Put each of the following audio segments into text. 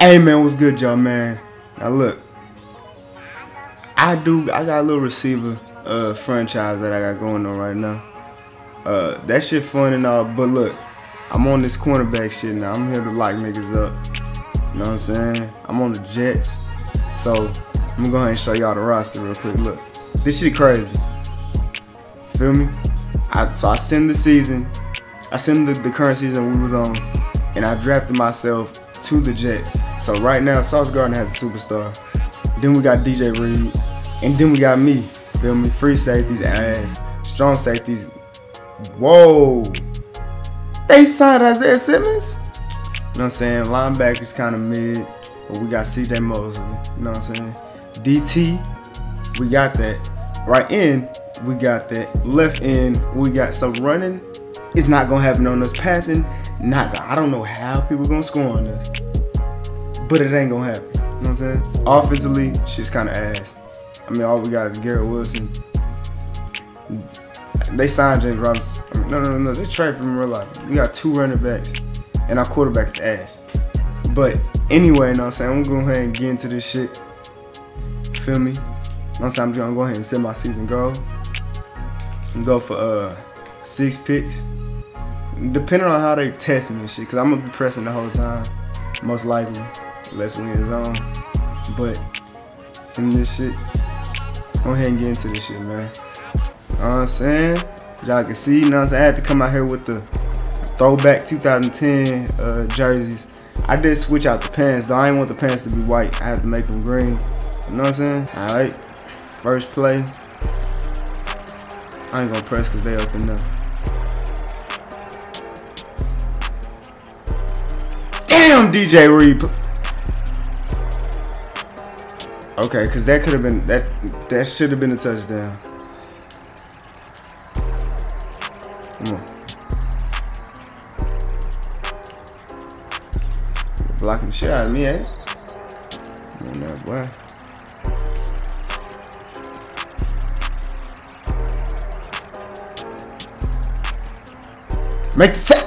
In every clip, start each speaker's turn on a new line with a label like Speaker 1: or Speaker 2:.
Speaker 1: Hey man, what's good, y'all, man? Now look, I do. I got a little receiver uh franchise that I got going on right now. Uh, that shit fun and all, but look, I'm on this cornerback shit now. I'm here to lock niggas up. You know what I'm saying? I'm on the Jets, so I'm gonna go ahead and show y'all the roster real quick. Look, this shit crazy. Feel me? I so I send the season. I send the, the current season we was on, and I drafted myself to the Jets. So right now, Sauce Gardner has a superstar. Then we got DJ Reed, and then we got me. Feel me? Free safeties, ass. Strong safeties. Whoa. They signed Isaiah Simmons. You know what I'm saying? Linebackers kind of mid, but we got CJ Mosley. You know what I'm saying? DT, we got that. Right in, we got that. Left end, we got some running. It's not gonna happen on us. Passing, not. Gonna, I don't know how people gonna score on this, but it ain't gonna happen. You know what I'm saying? Offensively, shit's kind of ass. I mean, all we got is Garrett Wilson. They signed James Robinson. I mean, no, no, no, They trade from real life. We got two running backs, and our quarterback is ass. But anyway, you know what I'm saying? I'm gonna go ahead and get into this shit. Feel me? You know I'm saying? I'm gonna go ahead and set my season goal. And go for uh six picks. Depending on how they test me and shit, cause I'm gonna be pressing the whole time. Most likely. Unless we is on. But some this shit. Let's go ahead and get into this shit, man. You know what I'm saying? Y'all can see, you know what I'm saying? I had to come out here with the throwback 2010 uh, jerseys. I did switch out the pants, though. I didn't want the pants to be white. I had to make them green. You know what I'm saying? All right. First play. I ain't gonna press because they open up. Damn, DJ Reed. Okay, because that could have been, that that should have been a touchdown. Come on. Blocking the shit out of me, eh? Come on boy. Make the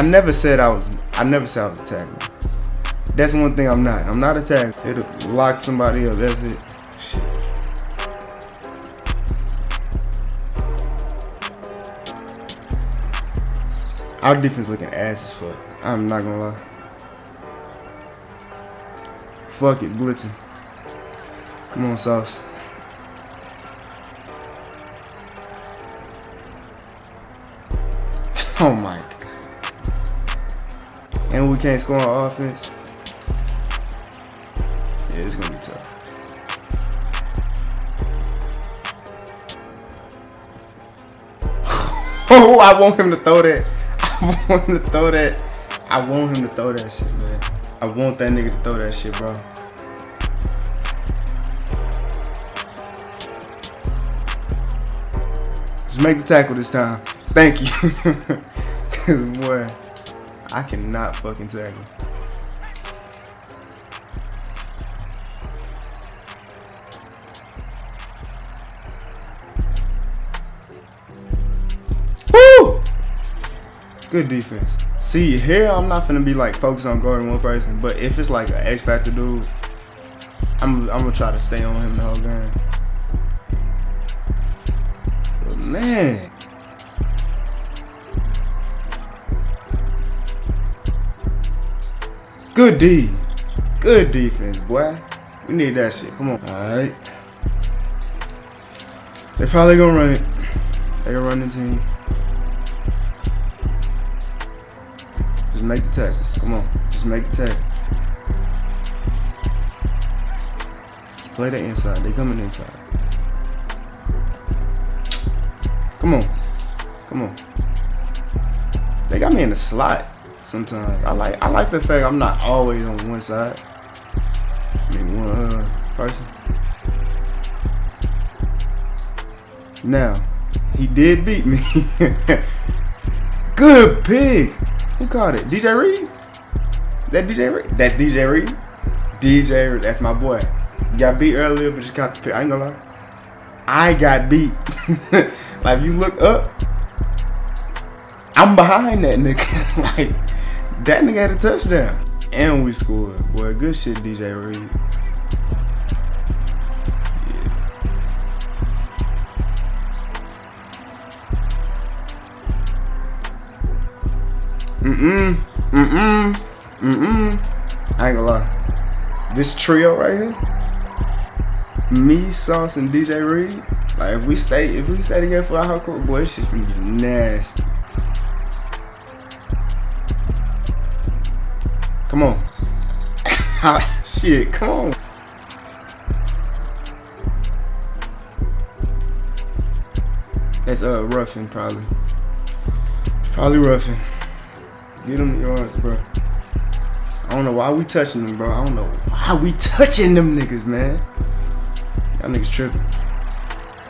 Speaker 1: I never said I was. I never said I was a tackler. That's one thing I'm not. I'm not a. It'll lock somebody up. That's it. Shit. Our defense looking ass as fuck. I'm not gonna lie. Fuck it, blitzing. Come on, sauce. Oh my god. And we can't score on offense. Yeah, it's gonna be tough. oh, I want him to throw that. I want him to throw that. I want him to throw that shit, man. I want that nigga to throw that shit, bro. Just make the tackle this time. Thank you. Cause boy, I cannot fucking tackle. Woo! Good defense. See, here I'm not gonna be like focused on guarding one person, but if it's like an X Factor dude, I'm I'm gonna try to stay on him the whole game. But man. Good D. Good defense, boy. We need that shit. Come on. Alright. They probably gonna run it. They gonna run the team. Just make the tackle. Come on. Just make the tackle. Play the inside. They coming inside. Come on. Come on. They got me in the slot sometimes. I like I like the fact I'm not always on one side. I mean one uh, person. Now, he did beat me. Good pick. Who caught it? DJ Reed? That DJ Reed? That's DJ Reed? DJ Reed, that's my boy. You got beat earlier, but you caught the pick. I ain't gonna lie. I got beat. like if you look up, I'm behind that nigga. like that nigga had a touchdown. And we scored. Boy, good shit, DJ Reed. Mm-mm. Mm-mm. Mm-mm. I ain't gonna lie. This trio right here, me, Sauce, and DJ Reed, like if we stay if we stay together for a hardcore, boy, this shit's gonna be nasty. Come on. Shit, come on. That's uh roughing probably. Probably roughing. Get them yards, bro. I don't know why we touching them, bro. I don't know why we touching them niggas, man. Y'all niggas tripping.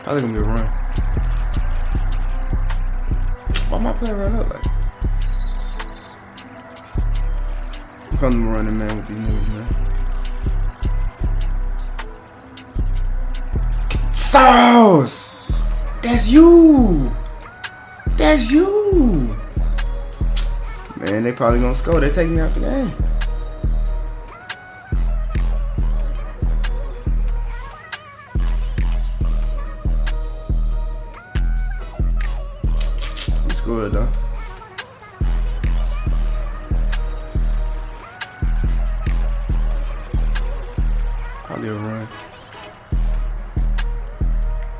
Speaker 1: Probably gonna be a run. Why my player run up like? Come running man with these niggas, man. Sauce! That's you! That's you! Man, they probably gonna score. They taking me out the game.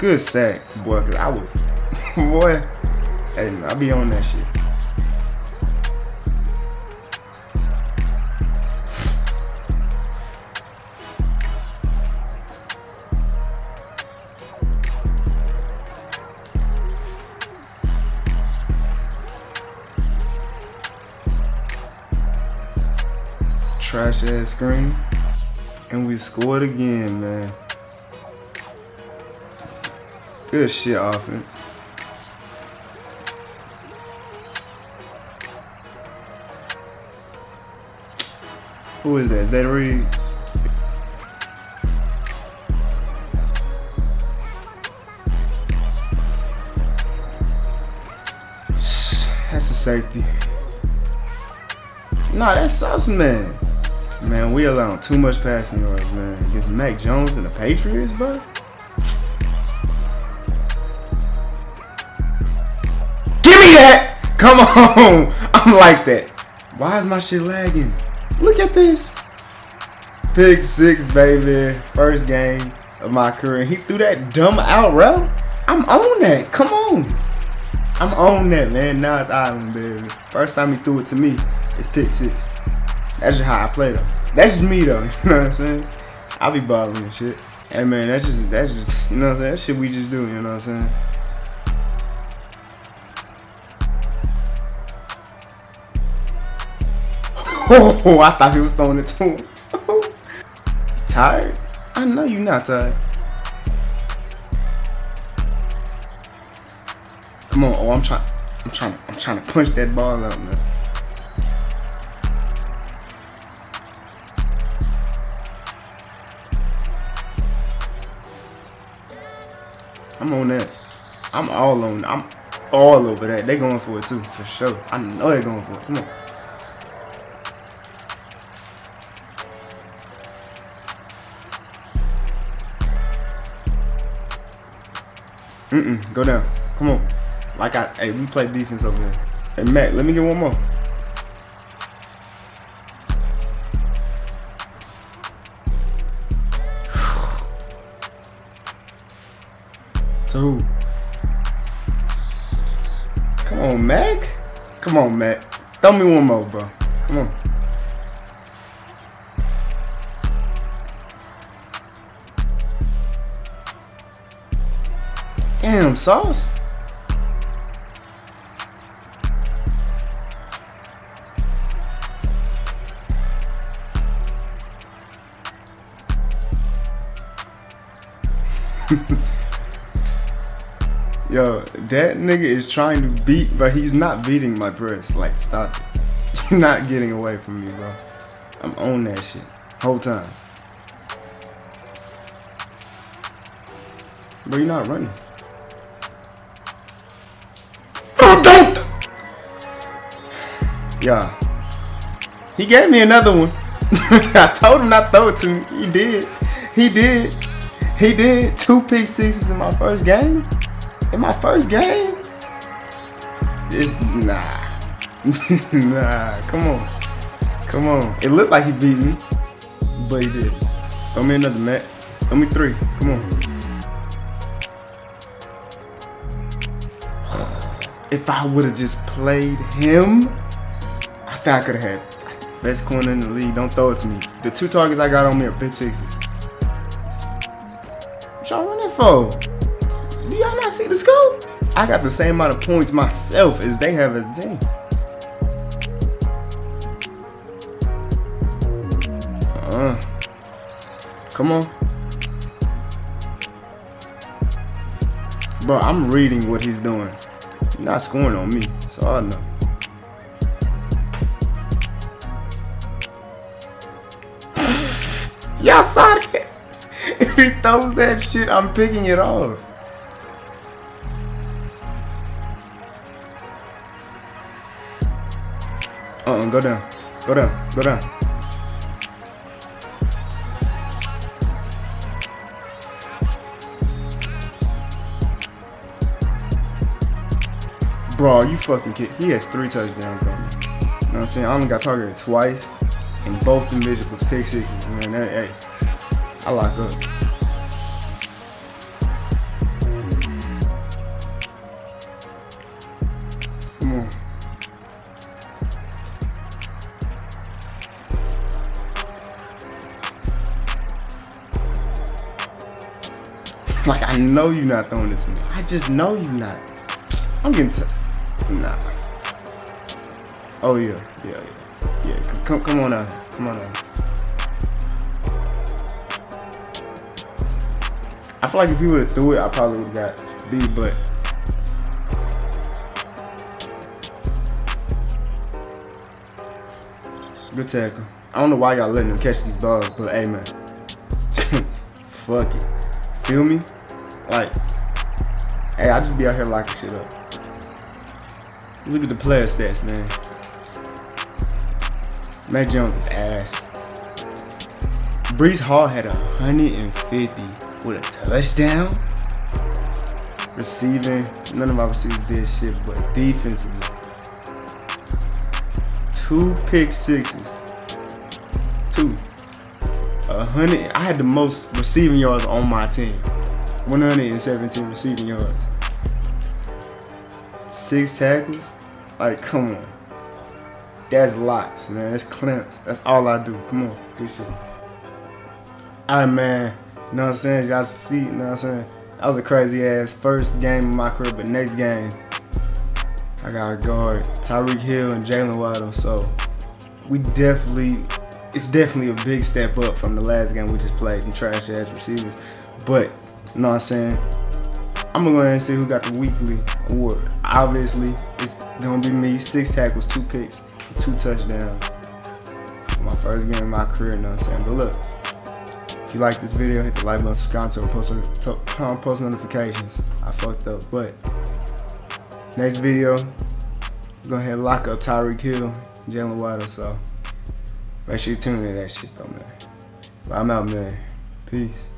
Speaker 1: Good sack, boy, cause I was boy. Hey, I be on that shit. trash ass screen. And we scored again, man. Good shit offense. Who is that? That Reed? That's a safety. Nah, that's Sauce Man. Man, we allowing too much passing yards, man. Against Mac Jones and the Patriots, bro. That! Come on! I'm like that. Why is my shit lagging? Look at this. Pick six, baby. First game of my career. He threw that dumb out route. I'm on that. Come on. I'm on that, man. Now it's Island, baby. First time he threw it to me, it's pick six. That's just how I play though. That's just me though. You know what I'm saying? I be and shit. Hey man, that's just that's just you know what I'm saying. That shit we just do. You know what I'm saying? Oh, I thought he was throwing it to him. tired? I know you're not tired. Come on, oh I'm trying I'm trying I'm trying to punch that ball out, man. I'm on that. I'm all on. I'm all over that. They going for it too, for sure. I know they going for it. Come on. Mm-mm, go down. Come on. Like I, hey, we play defense over here. Hey, Matt, let me get one more. To who? Come on, Mac. Come on, Mac. Throw me one more, bro. Come on. Damn, sauce. Yo, that nigga is trying to beat, but he's not beating my press. Like, stop it. You're not getting away from me, bro. I'm on that shit. Whole time. Bro, you're not running. Yeah. He gave me another one. I told him not throw it to me. He did. He did. He did. Two pick sixes in my first game. In my first game. It's nah. nah. Come on. Come on. It looked like he beat me. But he did. Throw me another Matt. Throw me three. Come on. If I would have just played him, Think I could have had best corner in the league. Don't throw it to me. The two targets I got on me are big sixes. What y'all running for? Do y'all not see the scope? I got the same amount of points myself as they have as a team. Uh, come on. Bro, I'm reading what he's doing. Not scoring on me. So I know. Throws that shit, I'm picking it off. Uh-uh, go down. Go down. Go down. Bro, you fucking kid. He has three touchdowns, don't he? You know what I'm saying? I only got targeted twice, and both the midgets was pick sixes, man. That, hey, I lock up. Like, I know you're not throwing it to me. I just know you're not. I'm getting to. Nah. Oh, yeah. Yeah, yeah. Yeah. c- Come, come on out. Come on out. I feel like if he would have threw it, I probably would have got B, but. Good tackle. I don't know why y'all letting him catch these balls, but hey, man. Fuck it. Feel me? Like, hey, I just be out here locking shit up. Look at the player stats, man. Mac Jones is ass. Breece Hall had 150 with a touchdown. Receiving, none of my receivers did shit, but defensively. Two pick sixes. Two. A hundred. I had the most receiving yards on my team. 117 receiving yards. Six tackles. Like, come on. That's lots, man. That's clamps. That's all I do. Come on. Good shit. Alright, man. You know what I'm saying? Y'all see, you know what I'm saying? That was a crazy ass first game of my career, but next game, I got a guard Tyreek Hill and Jalen Waddle. So we definitely, it's definitely a big step up from the last game we just played. Them trash ass receivers, but you know what I'm saying? I'm gonna go ahead and see who got the weekly award. Obviously, it's gonna be me. Six tackles, two picks, two touchdowns. My first game in my career, you know what I'm saying? But look, if you like this video, hit the like button, subscribe to post, post notifications. I fucked up, but next video, go ahead and lock up Tyreek Hill, Jalen Waddle. So make sure you tune in to that shit though, man. But I'm out, man. Peace.